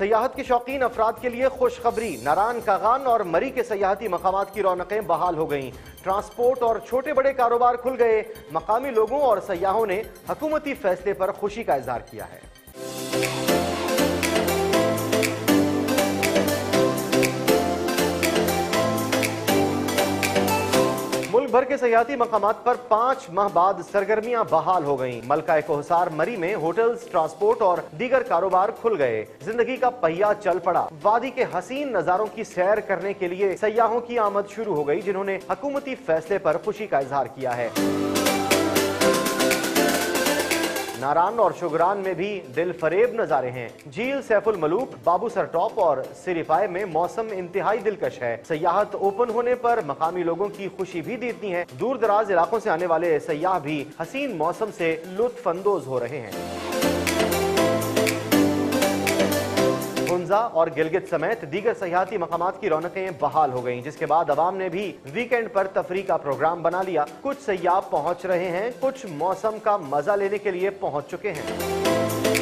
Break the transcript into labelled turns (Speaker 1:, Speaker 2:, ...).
Speaker 1: सयाहत के शौकीन अफराद के लिए खुशखबरी नारायण कागान और मरी के सयाहती मकाम की रौनकें बहाल हो गईं। ट्रांसपोर्ट और छोटे बड़े कारोबार खुल गए। मकामी लोगों और सयाहों ने हकूमती फैसले पर खुशी का इजहार किया है। मुल्क भर के सयाती मकाम पर पाँच माह बाद सरगर्मियाँ बहाल हो गई मलका कोहसार मरी में होटल्स, ट्रांसपोर्ट और दीगर कारोबार खुल गए। ज़िंदगी का पहिया चल पड़ा। वादी के हसीन नजारों की सैर करने के लिए सयाहों की आमद शुरू हो गई जिन्होंने हकूमती फैसले आरोप खुशी का इजहार किया है। नारान और शुगरान में भी दिल फरेब नजारे हैं। झील, सैफुल मलूक, बाबू सर टॉप और सिरिफाए में मौसम इंतहाई दिलकश है। सयाहत ओपन होने पर मकामी लोगों की खुशी भी देती है। दूर दराज इलाकों से आने वाले सयाह भी हसीन मौसम से लुत्फ अंदोज हो रहे हैं। और गिलगित समेत दीगर सयाहती मकाम की रौनकें बहाल हो गई जिसके बाद आवाम ने भी वीकेंड आरोप तफरी का प्रोग्राम बना लिया। कुछ सयाब पहुँच रहे हैं, कुछ मौसम का मज़ा लेने के लिए पहुँच चुके हैं।